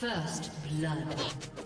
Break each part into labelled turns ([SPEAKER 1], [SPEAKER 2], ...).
[SPEAKER 1] First blood.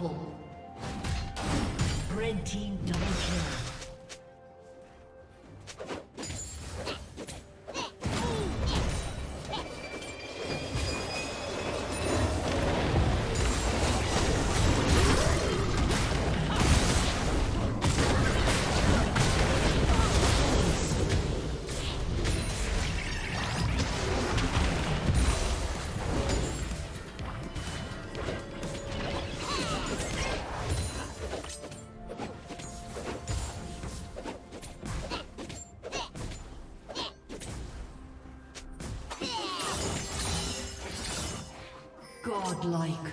[SPEAKER 2] Unstoppable. Red team double kill. Godlike.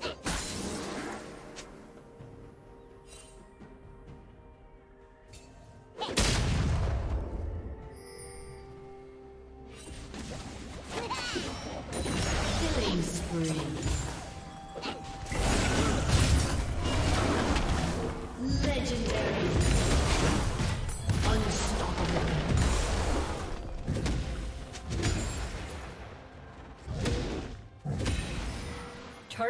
[SPEAKER 2] Down.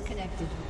[SPEAKER 2] Disconnected.